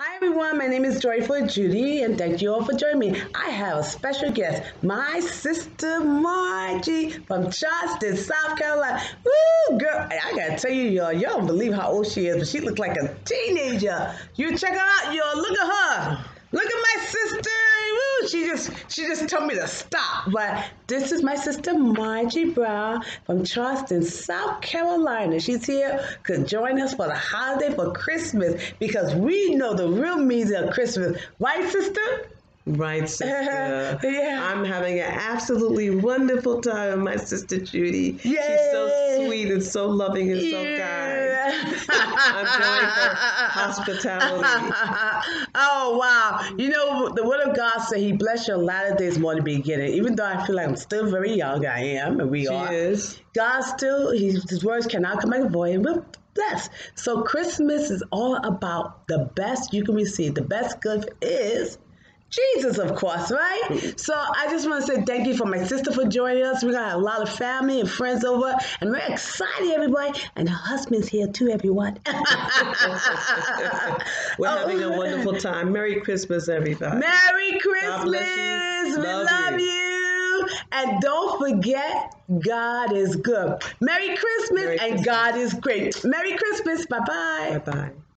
Hi everyone, my name is Joyful Judy and thank you all for joining me. I have a special guest, my sister Margie from Charleston, South Carolina. Woo, girl, I gotta tell you, y'all, y'all don't believe how old she is, but she looks like a teenager. You check her out, y'all, look at her. Look at my sister. Woo, she just she just told me to stop. But this is my sister Margie Brown from Charleston, South Carolina. She's here to join us for the holiday for Christmas because we know the real meaning of Christmas. Right, sister? Right, sister. yeah. I'm having an absolutely wonderful time with my sister Judy. Yay. She's so sweet and so loving and so kind. I'm enjoying her hospitality. oh wow! You know the word of God said He bless your latter days more than the beginning. Even though I feel like I'm still very young, I am, and we She are. is. God still, he, His words cannot come back void, and we're blessed. So Christmas is all about the best you can receive. The best gift is Jesus, of course, right? Mm. So I just want to say thank you for my sister for joining us. We're gonna have a lot of family and friends over, and we're excited, everybody. And her husband's here too, everyone. We're Oh. having a wonderful time. Merry Christmas, everybody. Merry Christmas! bless you. We Love love you. you. And don't forget, God is good. Merry Christmas Merry and God is great. Merry Christmas. Bye bye. Bye bye.